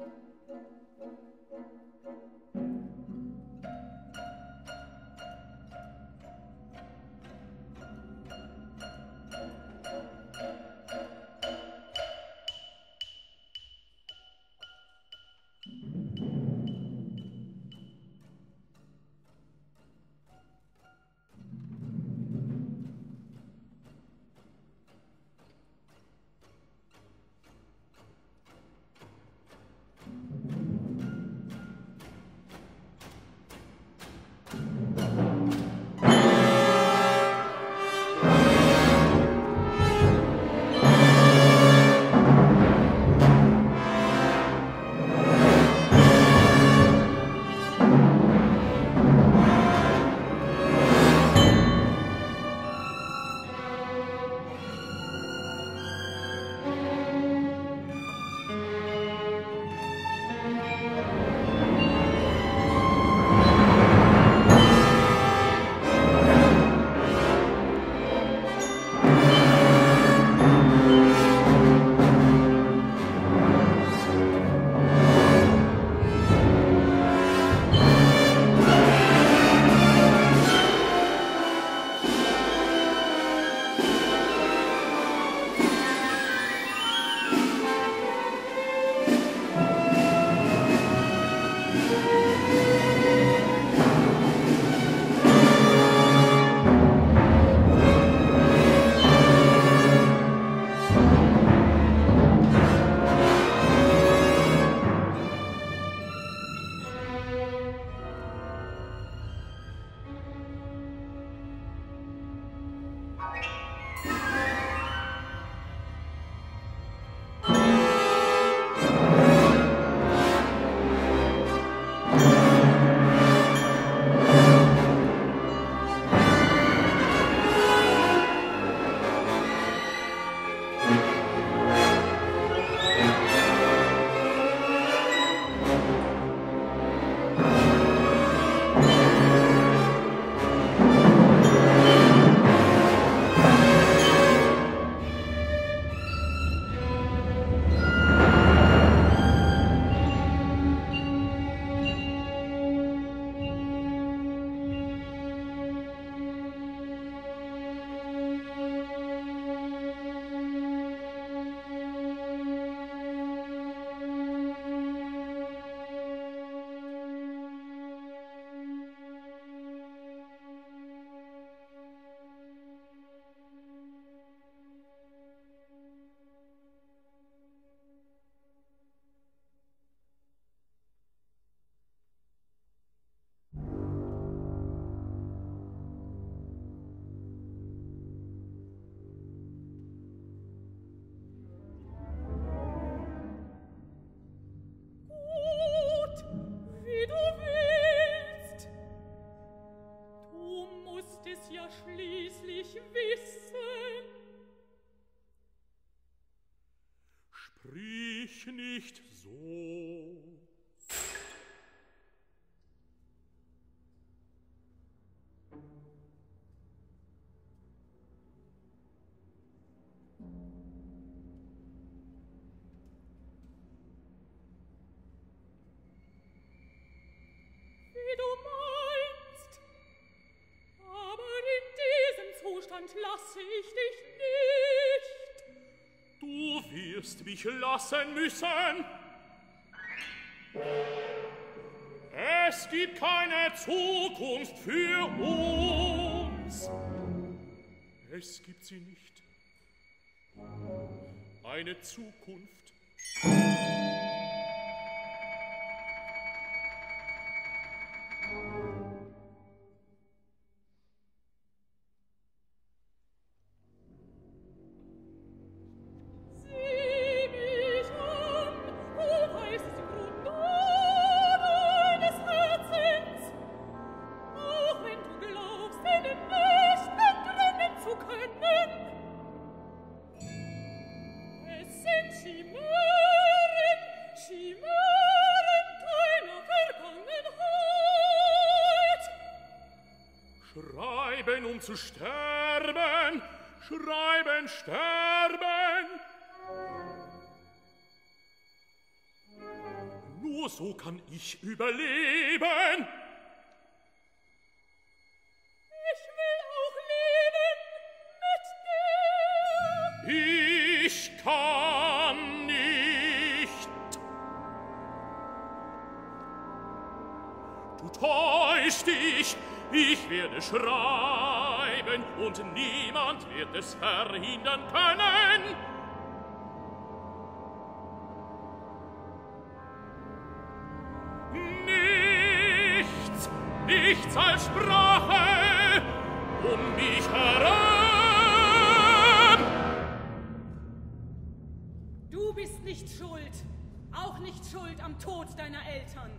Thank you. entlasse ich dich nicht. Du wirst mich lassen müssen. Es gibt keine Zukunft für uns. Es gibt sie nicht. Eine Zukunft. schreiben, um zu sterben, schreiben, sterben. Nur so kann ich überleben. Ich will auch leben mit dir. Ich kann nicht. Du täuscht dich, ich werde schreien und niemand wird es verhindern können. Nichts, nichts als Sprache um mich herum. Du bist nicht schuld, auch nicht schuld am Tod deiner Eltern.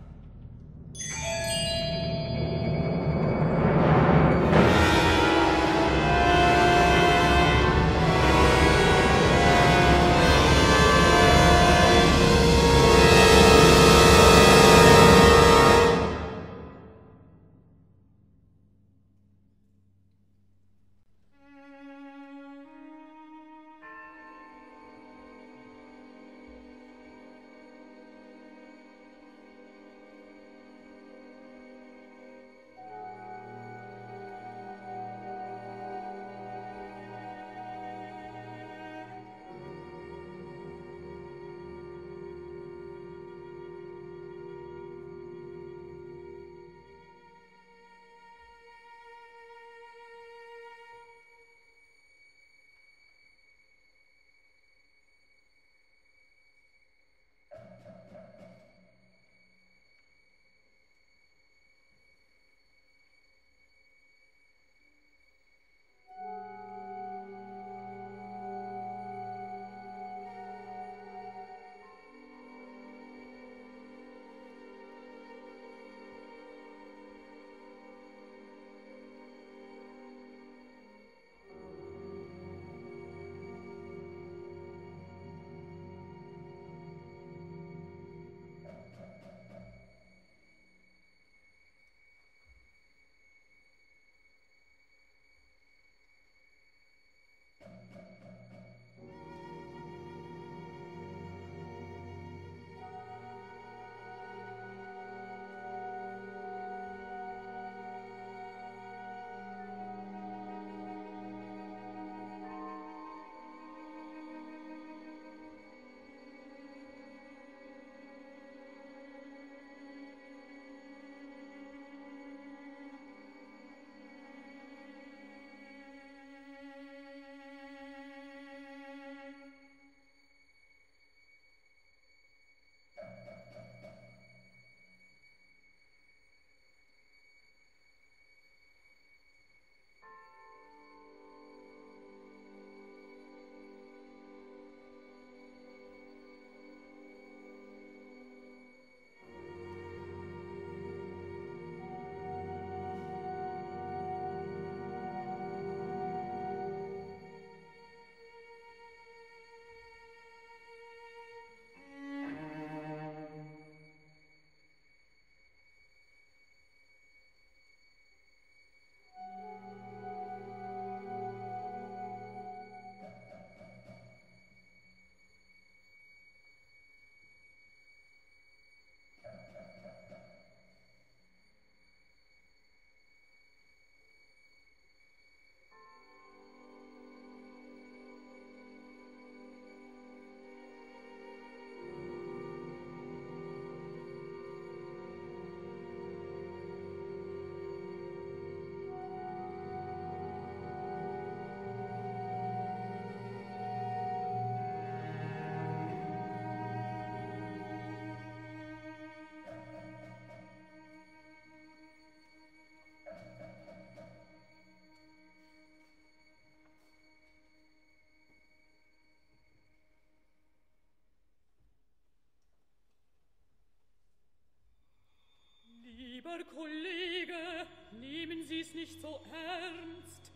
Lieber Kollege, nehmen Sie es nicht so ernst.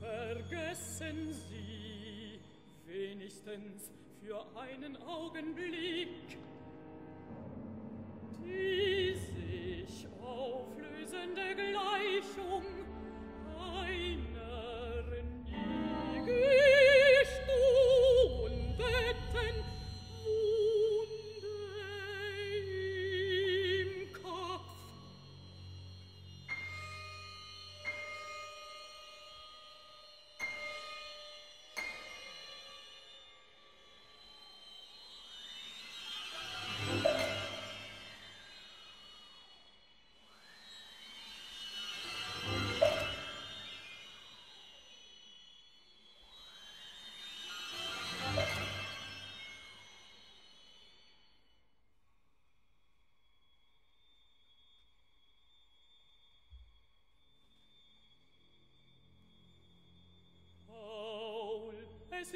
Vergessen Sie wenigstens für einen Augenblick die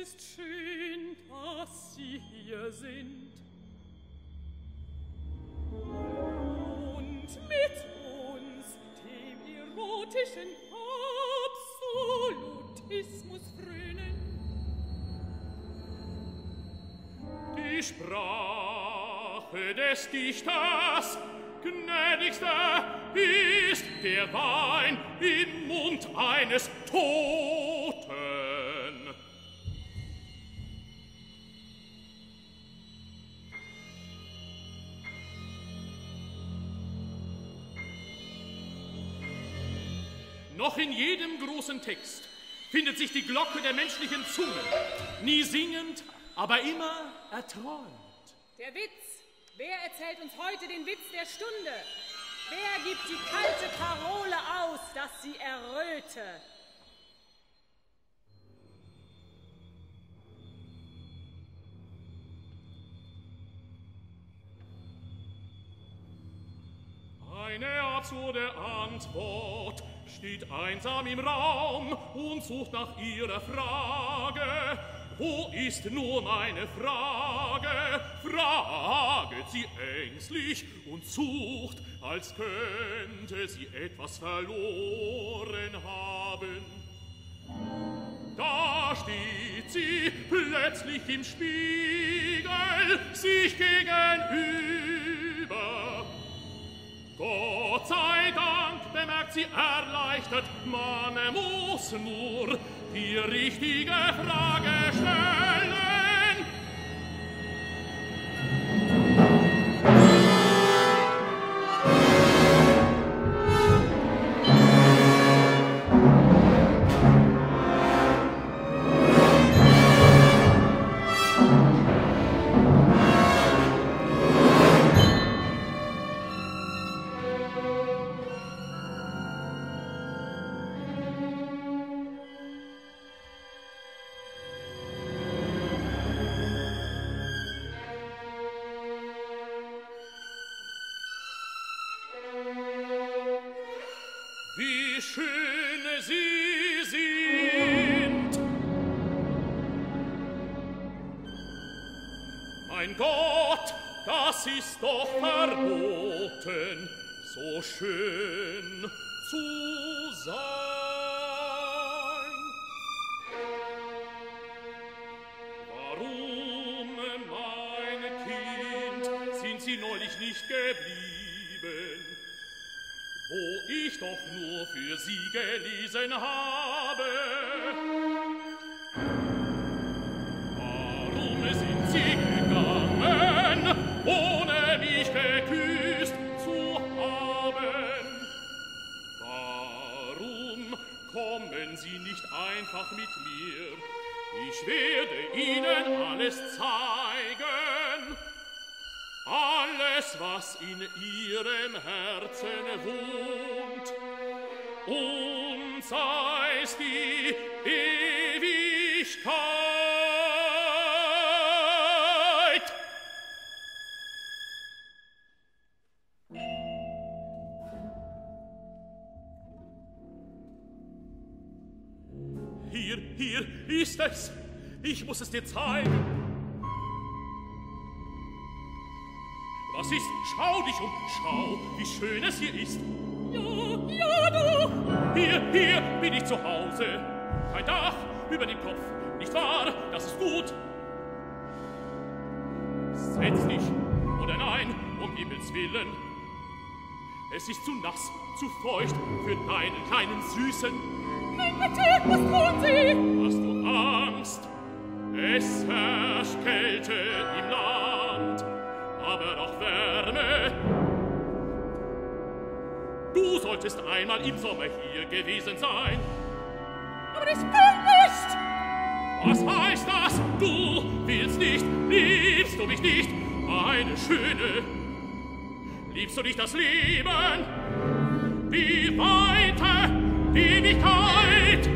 ist schön, dass Sie hier sind. Und mit uns, dem erotischen Absolutismus frönen. Die Sprache des Dichters, gnädigster, ist der Wein im Mund eines Toten. Noch in jedem großen Text findet sich die Glocke der menschlichen Zunge, nie singend, aber immer erträumt. Der Witz. Wer erzählt uns heute den Witz der Stunde? Wer gibt die kalte Parole aus, dass sie erröte? Eine absurde Antwort steht einsam im Raum und sucht nach ihrer Frage. Wo ist nur meine Frage? Fraget sie ängstlich und sucht, als könnte sie etwas verloren haben. Da steht sie plötzlich im Spiegel, sich gegenüber. Gott sei Dank bemerkt sie erleichtert, man muss nur die richtige Frage stellen. doch nur für sie gelesen habe. Warum sind sie gegangen, ohne mich geküsst zu haben? Warum kommen sie nicht einfach mit mir? Ich werde ihnen alles zeigen, alles, was in ihrem Herzen wohnt. Um und seist die Ewigkeit. Hier, hier ist es. Ich muss es dir zeigen. Was ist? Schau dich um, schau, wie schön es hier ist. Ja, ja, du! Hier, hier bin ich zu Hause. Kein Dach über dem Kopf, nicht wahr? Das ist gut. Setz dich, oder nein, um Himmels Willen. Es ist zu nass, zu feucht für deinen kleinen Süßen. Nein, bitte, was tun Sie? Hast du Angst? Es herrscht Kälte im Land, solltest einmal im Sommer hier gewesen sein. Aber ich will nicht! Was heißt das? Du willst nicht, liebst du mich nicht, meine Schöne? Liebst du nicht das Leben? Die Weite, die Ewigkeit?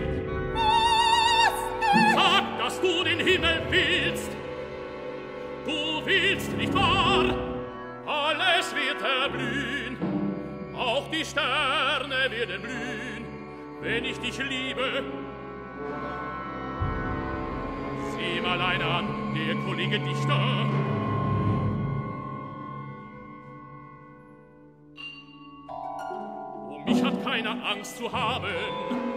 Was? Sag, dass du den Himmel willst. Du willst, nicht wahr? Alles wird erblühen. Auch die Sterne werden blühen, wenn ich dich liebe. Sieh mal einer an, der Kollege Dichter. Um mich hat keiner Angst zu haben.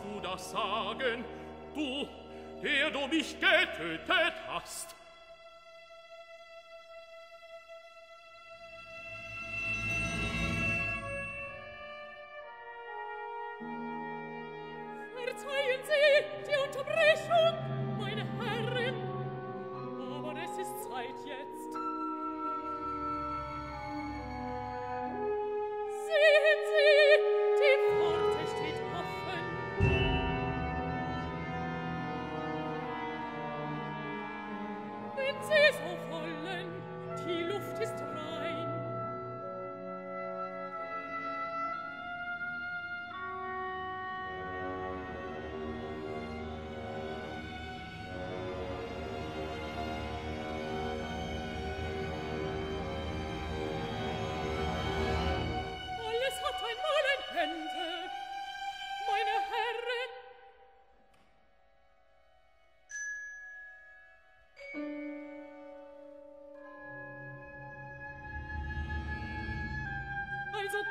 du das sagen, du, der du mich getötet hast?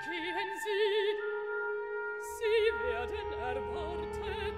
Gehen Sie, Sie werden erwartet.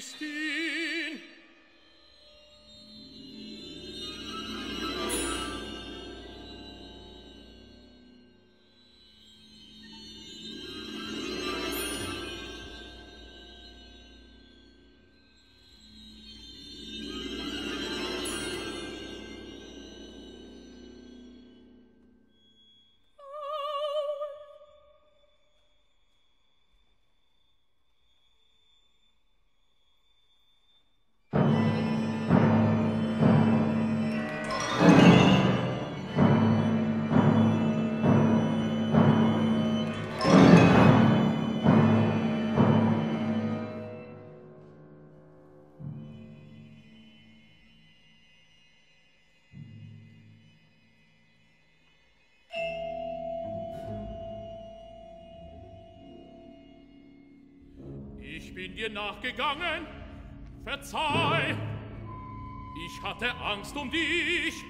Christi. Ich bin dir nachgegangen. Verzeih. Ich hatte Angst um dich.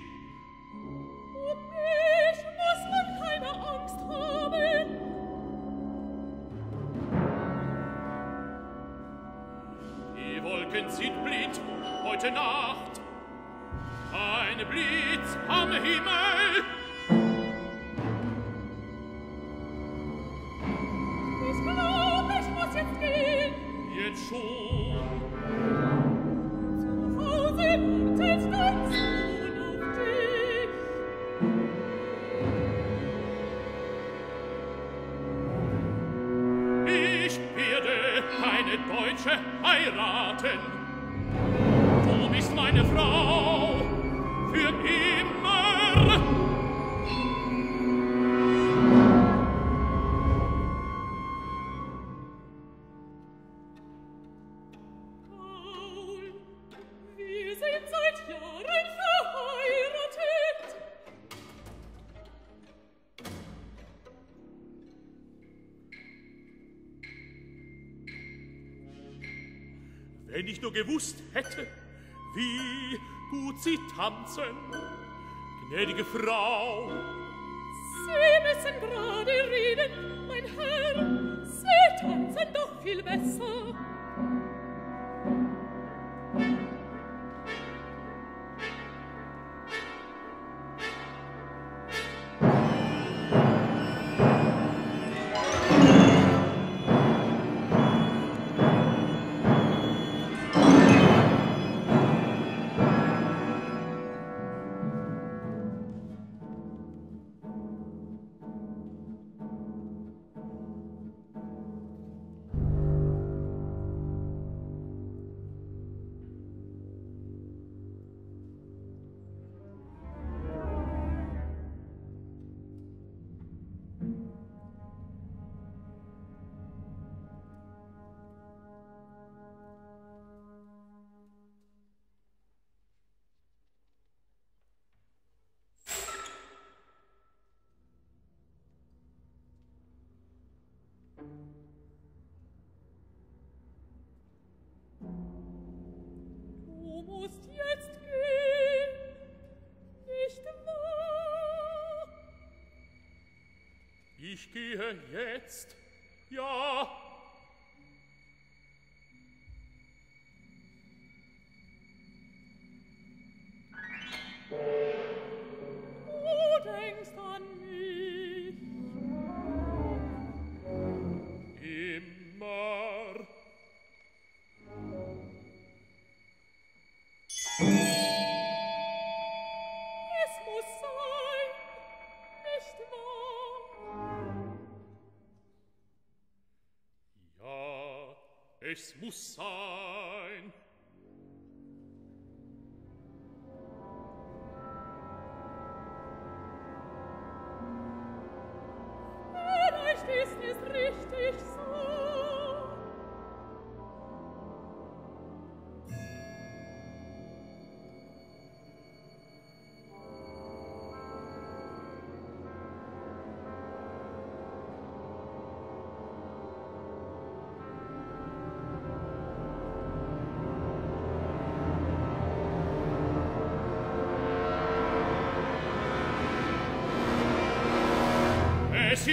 gewusst hätte, wie gut sie tanzen, gnädige Frau. Sie müssen gerade reden, mein Herr, sie tanzen doch viel besser. jetzt? Ja, Es muss.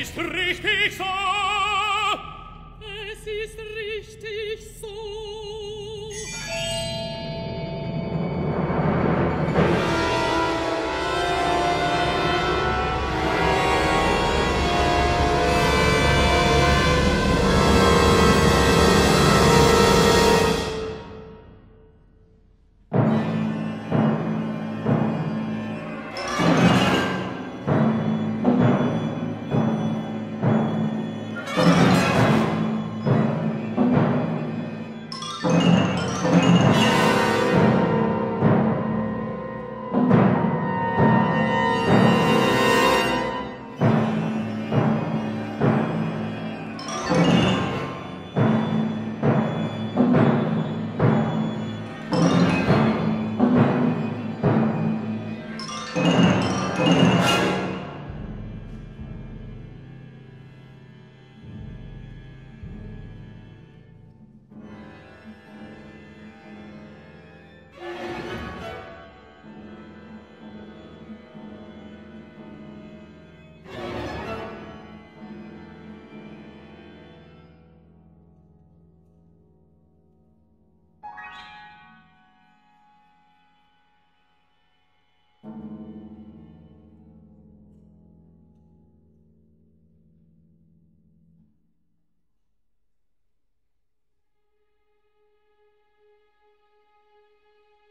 ist richtig so. Es ist richtig so.